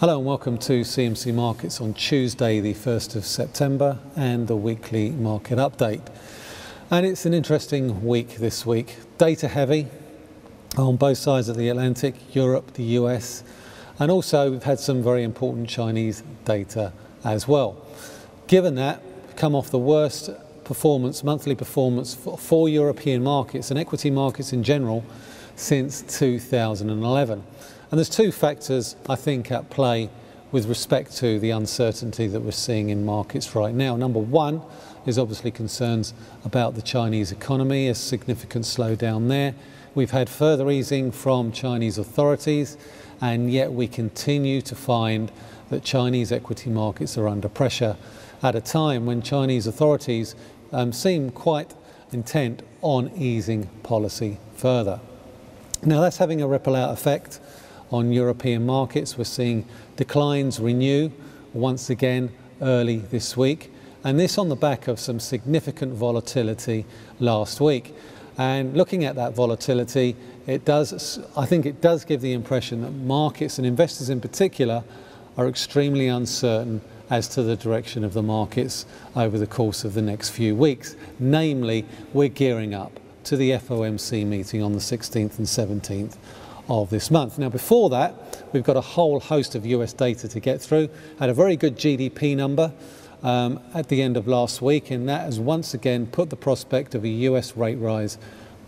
Hello and welcome to CMC Markets on Tuesday, the 1st of September, and the weekly market update. And it's an interesting week this week. Data heavy on both sides of the Atlantic, Europe, the US, and also we've had some very important Chinese data as well. Given that, come off the worst performance, monthly performance for, for European markets and equity markets in general since 2011. And there's two factors, I think, at play with respect to the uncertainty that we're seeing in markets right now. Number one is obviously concerns about the Chinese economy, a significant slowdown there. We've had further easing from Chinese authorities, and yet we continue to find that Chinese equity markets are under pressure at a time when Chinese authorities um, seem quite intent on easing policy further. Now that's having a ripple out effect on European markets. We're seeing declines renew once again early this week, and this on the back of some significant volatility last week. And looking at that volatility, it does, I think it does give the impression that markets and investors in particular are extremely uncertain as to the direction of the markets over the course of the next few weeks. Namely, we're gearing up to the FOMC meeting on the 16th and 17th of this month. Now, before that, we've got a whole host of US data to get through. Had a very good GDP number um, at the end of last week, and that has once again put the prospect of a US rate rise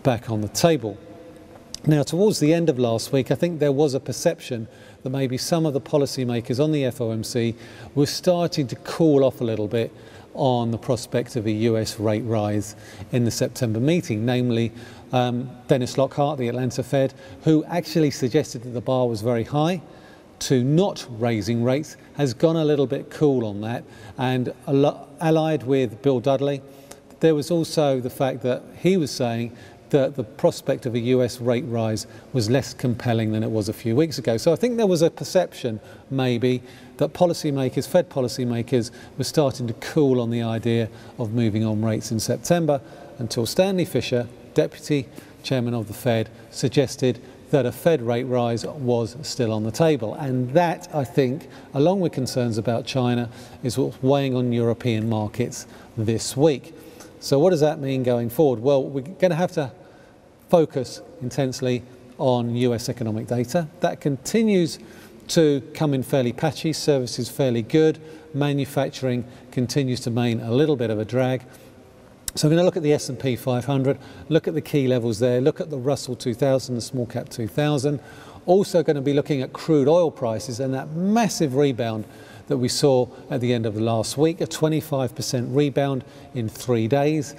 back on the table. Now, towards the end of last week, I think there was a perception that maybe some of the policymakers on the FOMC were starting to cool off a little bit on the prospect of a US rate rise in the September meeting, namely um, Dennis Lockhart, the Atlanta Fed, who actually suggested that the bar was very high to not raising rates, has gone a little bit cool on that. And allied with Bill Dudley, there was also the fact that he was saying that the prospect of a US rate rise was less compelling than it was a few weeks ago. So I think there was a perception, maybe, that policymakers, Fed policymakers, were starting to cool on the idea of moving on rates in September until Stanley Fischer, Deputy Chairman of the Fed, suggested that a Fed rate rise was still on the table. And that, I think, along with concerns about China, is what's weighing on European markets this week. So what does that mean going forward? Well, we're going to have to focus intensely on US economic data. That continues to come in fairly patchy, services fairly good, manufacturing continues to remain a little bit of a drag. So I'm going to look at the S&P 500, look at the key levels there, look at the Russell 2000, the small cap 2000. Also going to be looking at crude oil prices and that massive rebound that we saw at the end of the last week, a 25% rebound in three days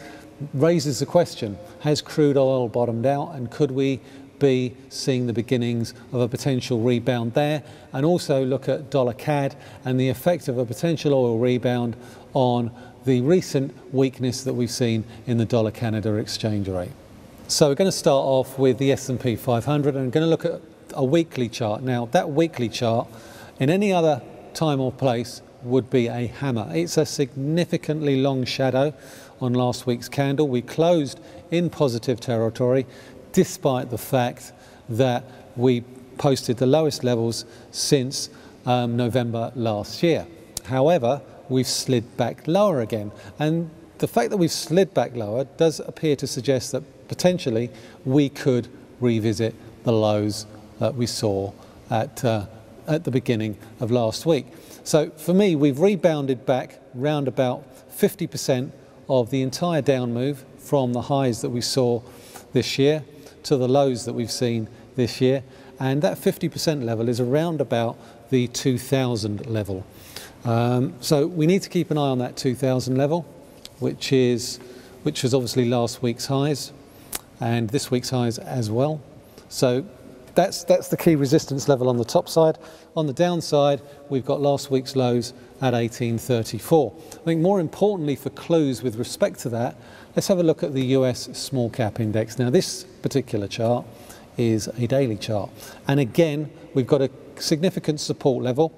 raises the question, has crude oil bottomed out and could we be seeing the beginnings of a potential rebound there and also look at dollar CAD and the effect of a potential oil rebound on the recent weakness that we've seen in the dollar Canada exchange rate. So we're going to start off with the S&P 500 and I'm going to look at a weekly chart. Now that weekly chart in any other time or place would be a hammer. It's a significantly long shadow on last week's candle. We closed in positive territory despite the fact that we posted the lowest levels since um, November last year. However, we've slid back lower again. And the fact that we've slid back lower does appear to suggest that potentially we could revisit the lows that we saw at, uh, at the beginning of last week. So for me, we've rebounded back round about 50% of the entire down move from the highs that we saw this year to the lows that we've seen this year. And that 50% level is around about the 2000 level. Um, so we need to keep an eye on that 2000 level, which is which was obviously last week's highs and this week's highs as well. So that's, that's the key resistance level on the top side. On the downside, we've got last week's lows at 1834. I think more importantly for clues with respect to that, let's have a look at the US small cap index. Now this particular chart is a daily chart. And again, we've got a significant support level.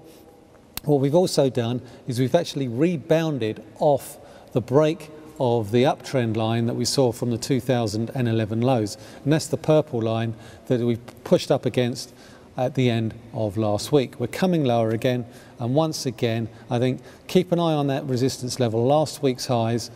What we've also done is we've actually rebounded off the break of the uptrend line that we saw from the 2011 lows. And that's the purple line that we've pushed up against at the end of last week. We're coming lower again, and once again, I think keep an eye on that resistance level, last week's highs,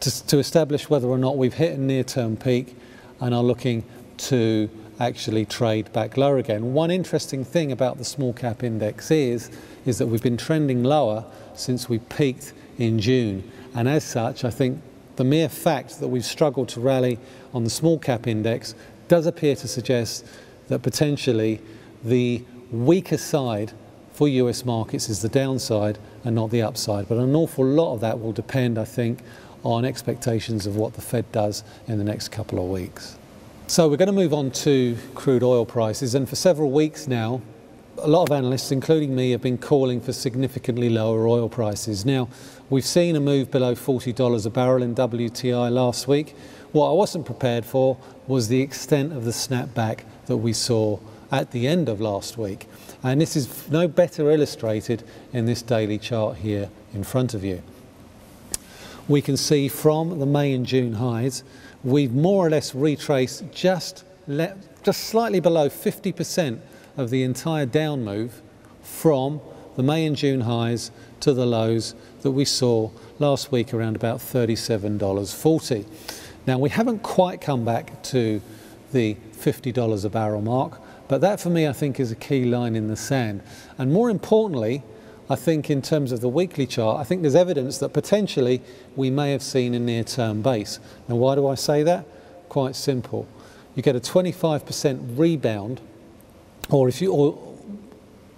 to, to establish whether or not we've hit a near-term peak and are looking to actually trade back lower again. One interesting thing about the small cap index is, is that we've been trending lower since we peaked in June. And as such, I think the mere fact that we've struggled to rally on the small cap index does appear to suggest that potentially the weaker side for US markets is the downside and not the upside. But an awful lot of that will depend, I think, on expectations of what the Fed does in the next couple of weeks. So we're going to move on to crude oil prices, and for several weeks now, a lot of analysts, including me, have been calling for significantly lower oil prices. Now, we've seen a move below $40 a barrel in WTI last week. What I wasn't prepared for was the extent of the snapback that we saw at the end of last week. And this is no better illustrated in this daily chart here in front of you. We can see from the May and June highs, we've more or less retraced just, just slightly below 50% of the entire down move from the May and June highs to the lows that we saw last week around about $37.40. Now we haven't quite come back to the $50 a barrel mark, but that for me, I think, is a key line in the sand. And more importantly, I think in terms of the weekly chart, I think there's evidence that potentially we may have seen a near-term base. Now, why do I say that? Quite simple. You get a 25% rebound, or if you or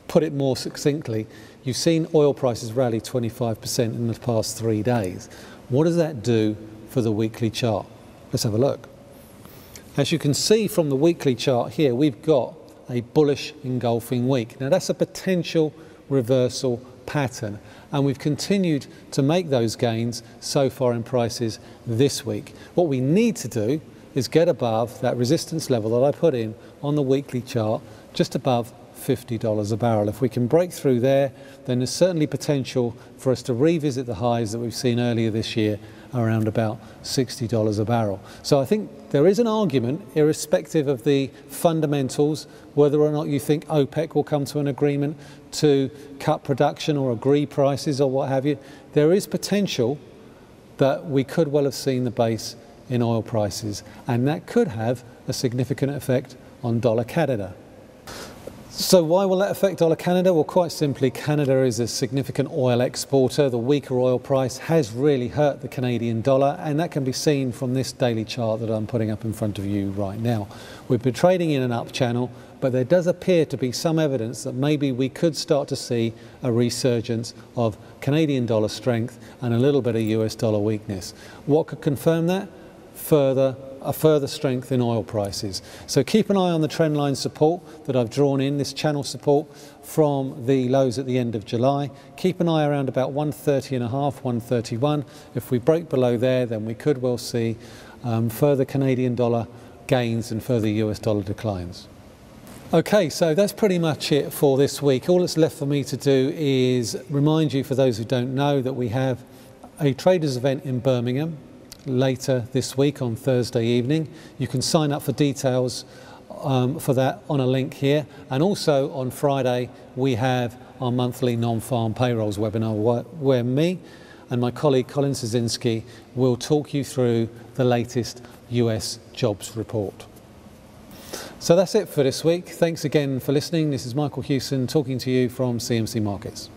put it more succinctly, you've seen oil prices rally 25% in the past three days. What does that do for the weekly chart? Let's have a look. As you can see from the weekly chart here, we've got a bullish engulfing week. Now that's a potential reversal pattern and we've continued to make those gains so far in prices this week. What we need to do is get above that resistance level that I put in on the weekly chart, just above $50 a barrel. If we can break through there, then there's certainly potential for us to revisit the highs that we've seen earlier this year around about $60 a barrel. So I think there is an argument, irrespective of the fundamentals, whether or not you think OPEC will come to an agreement to cut production or agree prices or what have you, there is potential that we could well have seen the base in oil prices, and that could have a significant effect on dollar Canada. So why will that affect dollar Canada? Well, quite simply, Canada is a significant oil exporter. The weaker oil price has really hurt the Canadian dollar, and that can be seen from this daily chart that I'm putting up in front of you right now. We've been trading in an up channel, but there does appear to be some evidence that maybe we could start to see a resurgence of Canadian dollar strength and a little bit of US dollar weakness. What could confirm that? Further a further strength in oil prices. So keep an eye on the trend line support that I've drawn in, this channel support from the lows at the end of July. Keep an eye around about 130 and a half, 131. If we break below there, then we could well see um, further Canadian dollar gains and further US dollar declines. Okay, so that's pretty much it for this week. All that's left for me to do is remind you, for those who don't know, that we have a traders event in Birmingham later this week on Thursday evening. You can sign up for details um, for that on a link here. And also on Friday, we have our monthly non-farm payrolls webinar where me and my colleague Colin Cieszynski will talk you through the latest US jobs report. So that's it for this week. Thanks again for listening. This is Michael Hewson talking to you from CMC Markets.